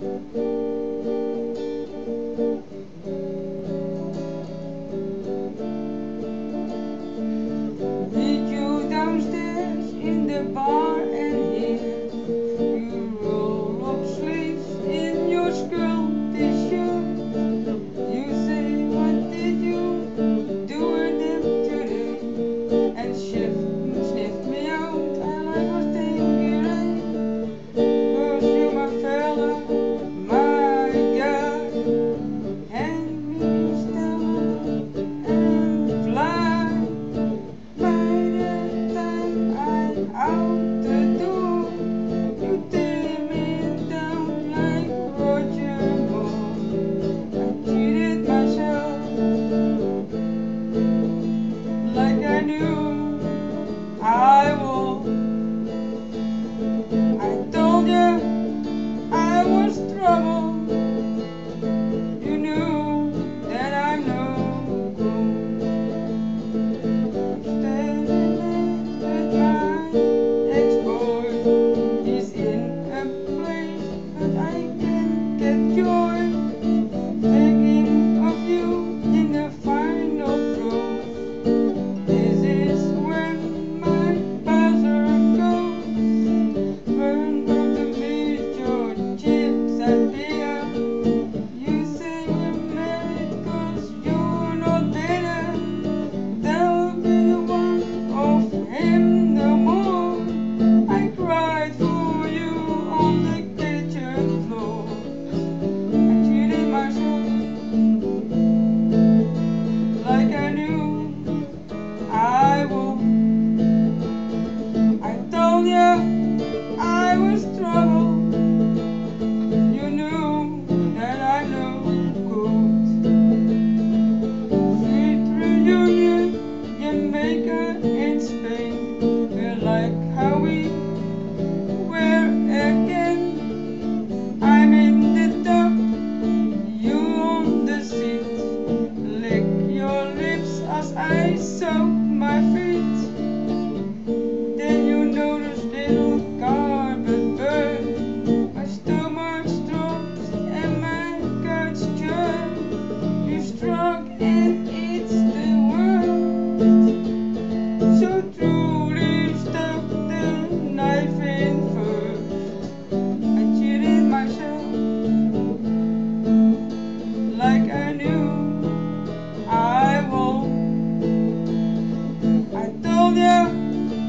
Did you downstairs in the bar? I. told there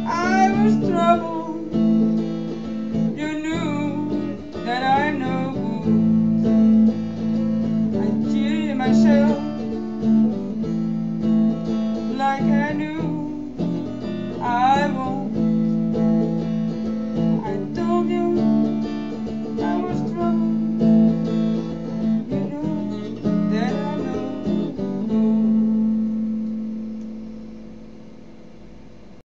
I was trouble. You knew that I'm no good. I cheated myself like I knew.